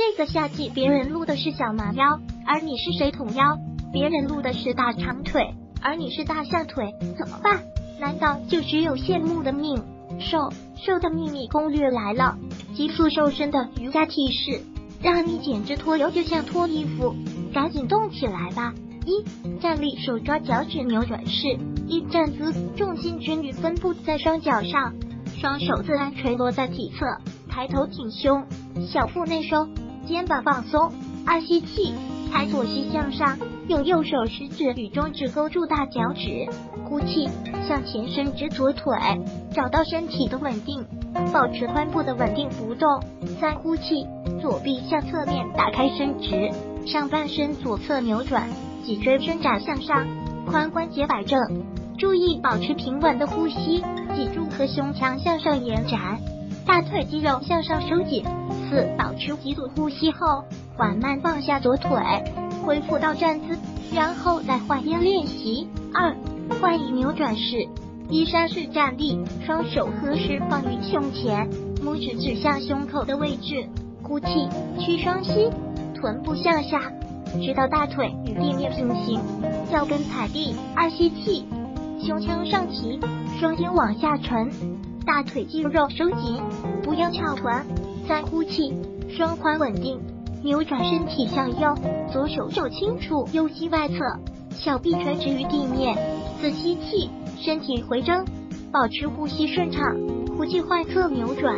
这个夏季别人录的是小蛮腰，而你是水桶腰；别人录的是大长腿，而你是大象腿，怎么办？难道就只有羡慕的命？瘦瘦的秘密攻略来了，急速瘦身的瑜伽提示，让你简直脱油就像脱衣服，赶紧动起来吧！一站立，手抓脚趾扭转式；一站姿，重心均匀分布在双脚上，双手自然垂落在体侧，抬头挺胸，小腹内收，肩膀放松。二吸气，抬左膝向上，用右手食指与中指勾住大脚趾。呼气，向前伸直左腿，找到身体的稳定，保持髋部的稳定不动。三呼气，左臂向侧面打开伸直，上半身左侧扭转，脊椎伸展向上，髋关节摆正。注意保持平稳的呼吸，脊柱和胸腔向上延展，大腿肌肉向上收紧。四保持几组呼吸后，缓慢放下左腿，恢复到站姿，然后再换边练习。二换以扭转式，一山式站立，双手合十放于胸前，拇指指向胸口的位置。呼气，屈双膝，臀部向下，直到大腿与地面平行，脚跟踩地。二吸气，胸腔上提，双肩往下沉，大腿肌肉收紧，不要翘臀。三呼气，双髋稳定，扭转身体向右，左手肘轻触右膝外侧，小臂垂直于地面。四吸气，身体回正，保持呼吸顺畅。呼气换侧扭转。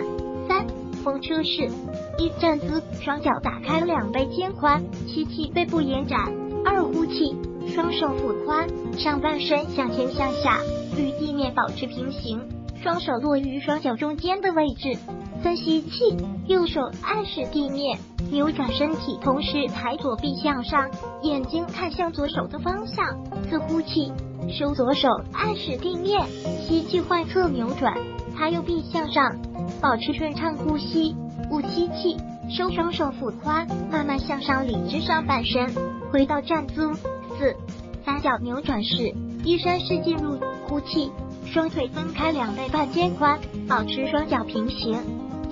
三风车式，一站姿，双脚打开两倍肩宽，吸气背部延展。二呼气，双手抚髋，上半身向前向下，与地面保持平行，双手落于双脚中间的位置。三吸气，右手按实地面，扭转身体，同时抬左臂向上，眼睛看向左手的方向。四呼气。收左手，按实地面，吸气换侧扭转，抬右臂向上，保持顺畅呼吸。五吸气，收双手抚髋，慢慢向上理直上半身，回到站姿。四三角扭转式，一山式进入。呼气，双腿分开两倍半肩宽，保持双脚平行，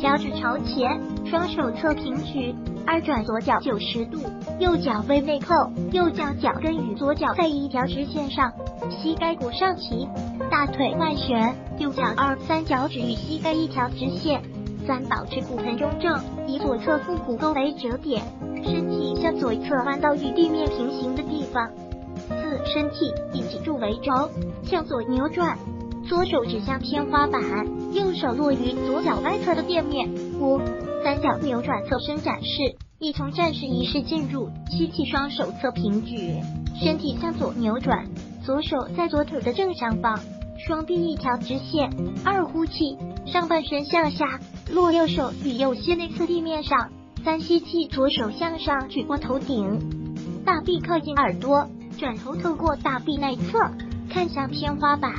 脚趾朝前，双手侧平举。二转左脚九十度，右脚微内扣，右脚脚跟与左脚在一条直线上，膝盖骨上提，大腿外旋，右脚二三脚趾与膝盖一条直线。三保持骨盆中正，以左侧腹股沟为折点，身体向左侧弯到与地面平行的地方。四身体以脊柱为轴，向左扭转，左手指向天花板，右手落于左脚外侧的垫面。五。三角扭转侧伸展式，一从站式仪式进入，吸气，双手侧平举，身体向左扭转，左手在左腿的正上方，双臂一条直线。二呼气，上半身向下，落右手与右膝内侧地面上。三吸气，左手向上举过头顶，大臂靠近耳朵，转头透过大臂内侧看向天花板。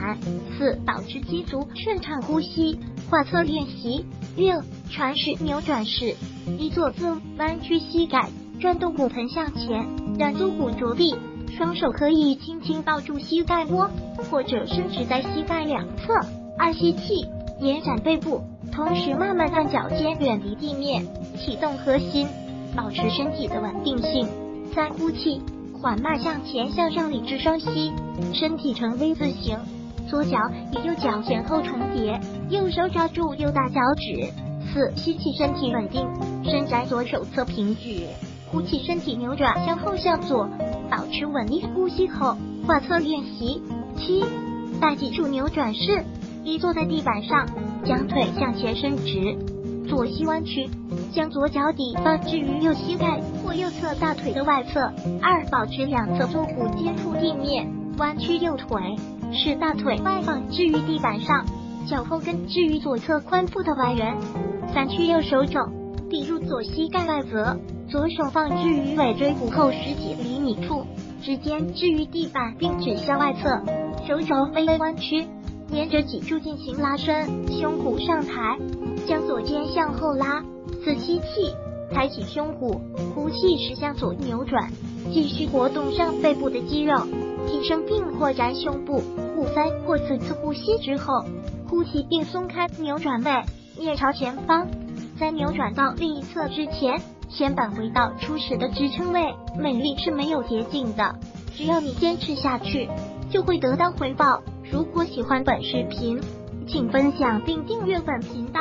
四保持肌足顺畅呼吸。画侧练习六传式扭转式，一坐姿弯曲膝盖，转动骨盆向前，让足骨着地，双手可以轻轻抱住膝盖窝，或者伸直在膝盖两侧。二吸气，延展背部，同时慢慢让脚尖远离地面，启动核心，保持身体的稳定性。三呼气，缓慢向前向上理智双膝，身体呈 V 字形。左脚与右脚前后重叠，右手抓住右大脚趾。四吸气，身体稳定，伸展左手侧平举。呼气，身体扭转向后向左，保持稳定呼吸后，画侧练习。七大脊柱扭转式，一坐在地板上，将腿向前伸直，左膝弯曲，将左脚底放置于右膝盖或右侧大腿的外侧。二保持两侧坐骨接触地面，弯曲右腿。使大腿外放置于地板上，脚后跟置于左侧髋部的外缘。三屈右手肘抵入左膝盖外侧，左手放置于尾椎骨后十几厘米处，指尖置于地板并指向外侧，手肘微微弯曲，沿着脊柱进行拉伸，胸骨上抬，将左肩向后拉。四吸气，抬起胸骨，呼气时向左扭转，继续活动上背部的肌肉。提升并扩展胸部，五三或四次呼吸之后，呼气并松开扭转位，面朝前方。在扭转到另一侧之前，先返回到初始的支撑位。美丽是没有捷径的，只要你坚持下去，就会得到回报。如果喜欢本视频，请分享并订阅本频道。